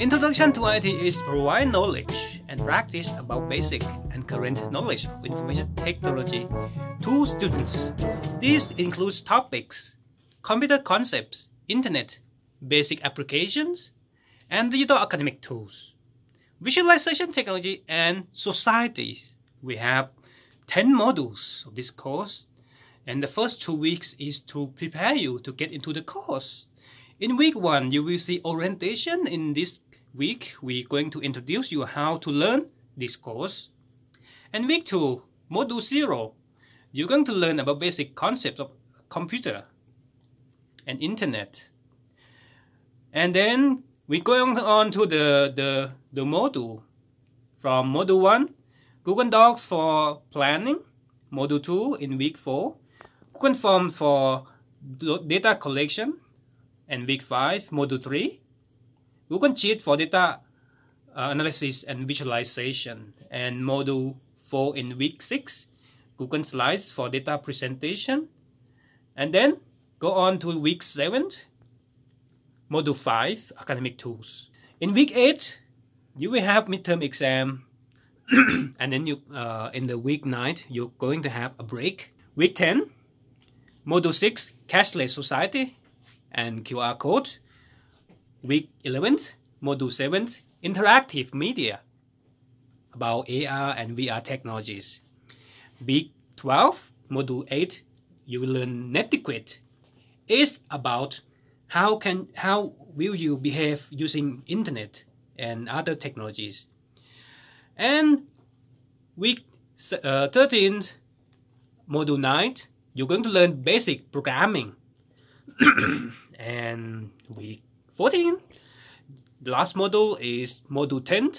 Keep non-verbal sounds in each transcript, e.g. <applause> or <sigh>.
Introduction to IT is provide knowledge and practice about basic and current knowledge of information technology to students. This includes topics, computer concepts, internet, basic applications, and digital academic tools. Visualization technology and societies. We have 10 modules of this course and the first two weeks is to prepare you to get into the course. In week one, you will see orientation. In this week, we're going to introduce you how to learn this course. And week two, module zero, you're going to learn about basic concepts of computer and internet. And then we're going on to the, the, the module. From module one, Google Docs for planning. Module two in week four, Google Forms for data collection, and week 5, module 3, Google Sheet for data uh, analysis and visualization, and module 4 in week 6, Google Slides for data presentation, and then go on to week 7, module 5, academic tools. In week 8, you will have midterm exam, <clears throat> and then you uh, in the week 9, you're going to have a break. Week 10, Module 6, Cashless Society and QR Code. Week 11, Module 7, Interactive Media about AR and VR technologies. Week 12, Module 8, you will learn Netiquette. It's about how can how will you behave using internet and other technologies. And week uh, 13, Module 9, you're going to learn basic programming. <coughs> and week 14, the last module is module 10.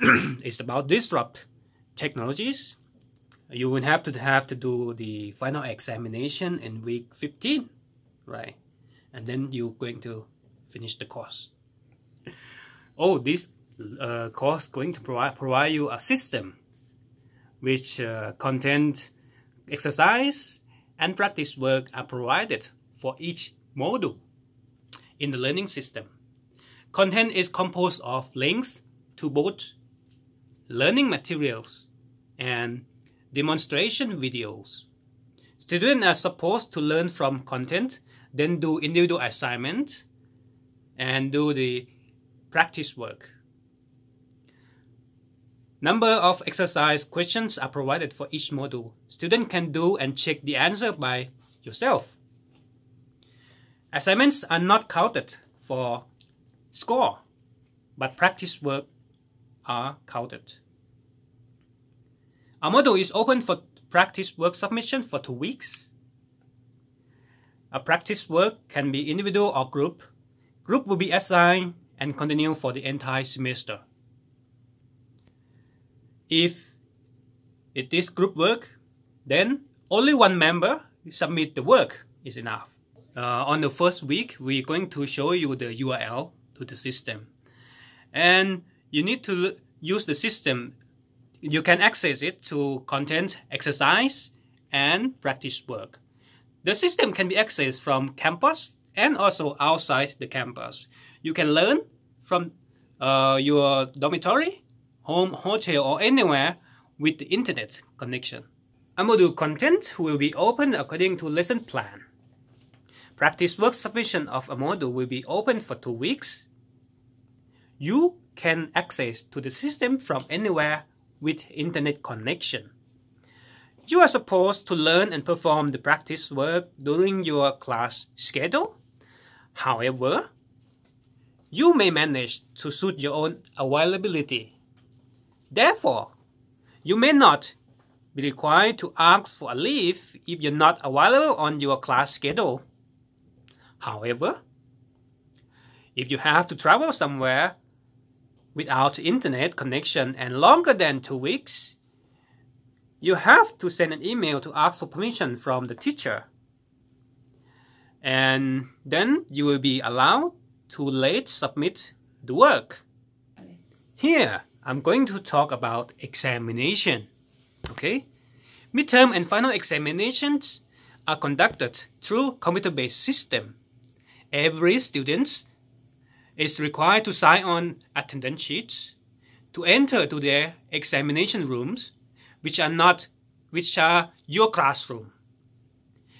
<clears throat> it's about disrupt technologies. You will have to have to do the final examination in week 15, right? And then you're going to finish the course. Oh, this uh, course going to provide provide you a system which uh, content exercise and practice work are provided for each module in the learning system. Content is composed of links to both learning materials and demonstration videos. Students are supposed to learn from content, then do individual assignments, and do the practice work. Number of exercise questions are provided for each module. Student can do and check the answer by yourself. Assignments are not counted for score, but practice work are counted. Our module is open for practice work submission for two weeks. A practice work can be individual or group. Group will be assigned and continue for the entire semester. If it is group work, then only one member submit the work is enough. Uh, on the first week, we're going to show you the URL to the system. And you need to use the system. You can access it to content, exercise, and practice work. The system can be accessed from campus and also outside the campus. You can learn from uh, your dormitory home, hotel, or anywhere with the internet connection. A module content will be open according to lesson plan. Practice work submission of a module will be open for two weeks. You can access to the system from anywhere with internet connection. You are supposed to learn and perform the practice work during your class schedule. However, you may manage to suit your own availability Therefore, you may not be required to ask for a leave if you're not available on your class schedule. However, if you have to travel somewhere without internet connection and longer than two weeks, you have to send an email to ask for permission from the teacher. And then you will be allowed to late submit the work. Here, I'm going to talk about examination. Okay? Midterm and final examinations are conducted through computer-based system. Every student is required to sign on attendance sheets to enter to their examination rooms, which are not which are your classroom.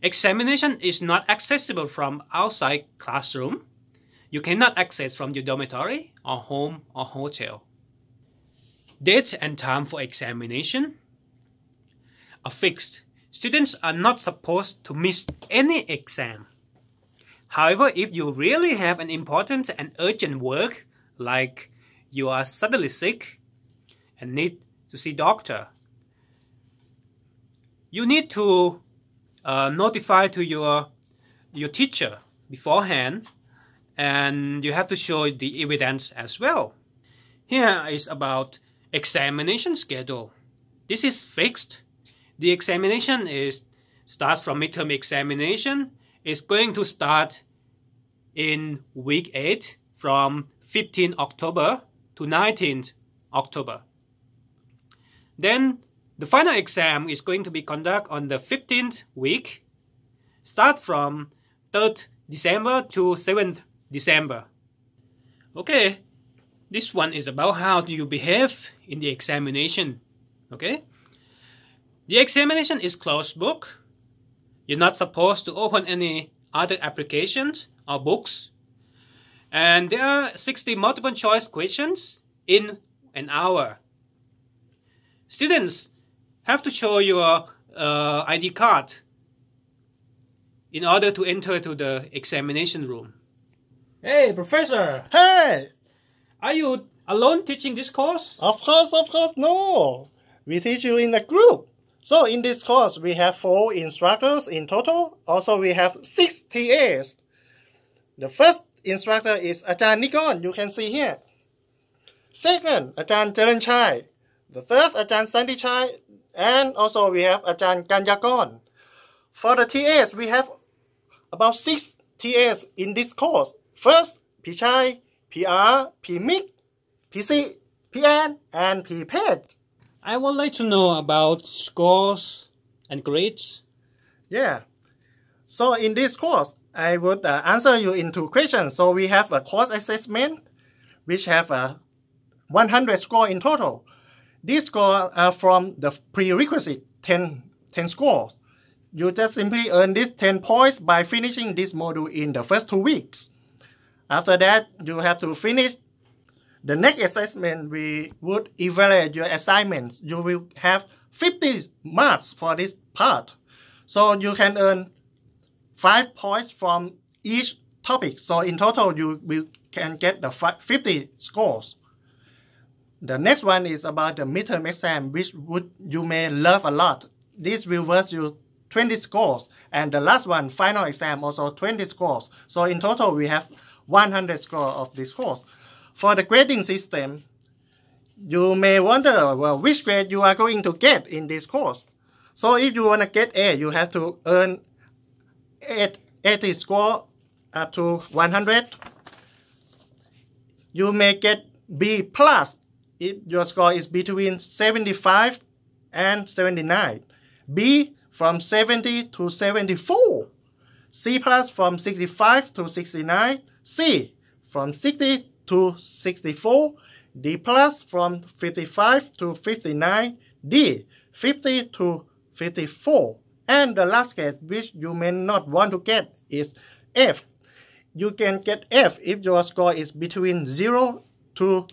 Examination is not accessible from outside classroom. You cannot access from your dormitory or home or hotel. Date and time for examination are fixed. Students are not supposed to miss any exam. However, if you really have an important and urgent work, like you are suddenly sick and need to see doctor, you need to uh, notify to your your teacher beforehand, and you have to show the evidence as well. Here is about examination schedule. This is fixed. The examination is starts from midterm examination is going to start in week 8 from 15 October to 19th October. Then the final exam is going to be conducted on the 15th week, start from 3rd December to 7th December. Okay, this one is about how do you behave in the examination. Okay, the examination is closed book. You're not supposed to open any other applications or books. And there are 60 multiple choice questions in an hour. Students have to show your uh, ID card in order to enter to the examination room. Hey, professor! Hey! Are you alone teaching this course? Of course, of course, no! We teach you in a group. So in this course, we have four instructors in total. Also, we have six TAs. The first instructor is Ajahn Nikon, you can see here. Second, Ajahn Charanchai. The third, Ajahn Sandichai. And also we have Ajahn Kanyakon. For the TAs, we have about six TAs in this course. First, Pichai, PR, PMIC, PC, PN, and PPED. I would like to know about scores and grades. Yeah. So in this course, I would uh, answer you in two questions. So we have a course assessment, which have a 100 score in total. These scores are from the prerequisite 10, 10 scores. You just simply earn these 10 points by finishing this module in the first two weeks. After that, you have to finish the next assessment. We would evaluate your assignments. You will have 50 marks for this part. So you can earn 5 points from each topic. So in total, you will can get the 50 scores. The next one is about the midterm exam, which would you may love a lot. This will worth you 20 scores. And the last one, final exam, also 20 scores. So in total, we have 100 scores of this course. For the grading system, you may wonder, well, which grade you are going to get in this course. So if you want to get A, you have to earn 80 score up to 100. You may get B plus if your score is between 75 and 79. B from 70 to 74. C plus from 65 to 69. C from 60 to 64. D plus from 55 to 59. D 50 to 54. And the last grade which you may not want to get is F. You can get F if your score is between 0 to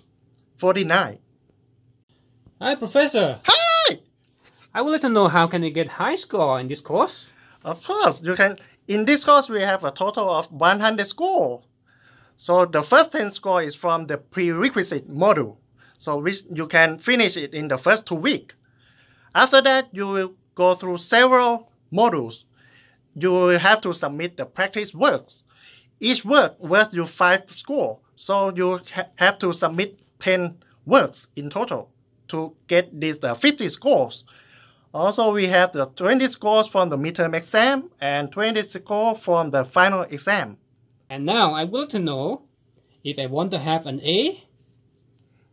49. Hi, Professor. Hi! I would like to know how can you get high score in this course? Of course, you can. In this course, we have a total of 100 score. So the first 10 score is from the prerequisite module. So which you can finish it in the first two weeks. After that, you will go through several modules. You will have to submit the practice works. Each work worth you 5 score. So you ha have to submit 10 works in total to get these uh, 50 scores. Also, we have the 20 scores from the midterm exam and 20 scores from the final exam. And now I want to know if I want to have an A,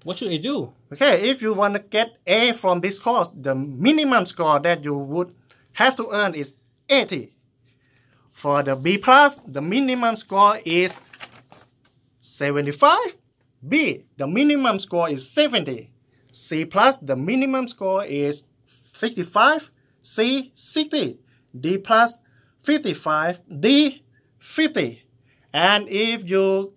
what should I do? Okay, if you want to get A from this course, the minimum score that you would have to earn is 80. For the B plus, the minimum score is 75. B, the minimum score is 70. C plus, the minimum score is 65. C, 60. D plus, 55. D, 50. And if you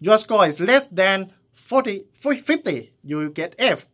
your score is less than 40, 50, you get F.